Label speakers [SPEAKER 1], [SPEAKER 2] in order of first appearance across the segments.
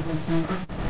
[SPEAKER 1] Mm-hmm.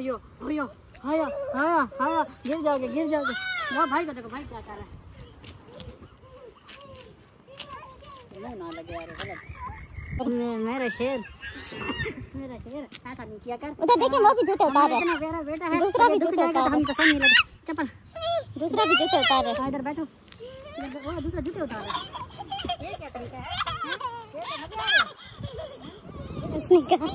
[SPEAKER 2] अयो अयो आया आया आया गिर जाओगे गिर जाओगे। जाओ भाई को देखो भाई क्या कर रहा है। मुँह ना लगे यार गलत। मेरा शेर। मेरा शेर ऐसा नहीं किया कर।
[SPEAKER 1] उधर देखिए वो भी जूते उतार रहे।
[SPEAKER 2] इतना प्यारा बेटा है
[SPEAKER 1] दूसरा भी जूते
[SPEAKER 2] जाएगा तो
[SPEAKER 1] उतार
[SPEAKER 2] हम कसम नहीं लेते चप्पल।
[SPEAKER 1] दूसरा भी जूते उतार रहे।
[SPEAKER 2] हाँ, इधर बैठो। वो दूसरा जूते उतार रहा। है। ये क्या तरीका है? हैं? ये तो मज़ा आ गया।
[SPEAKER 1] हैं उसने कहा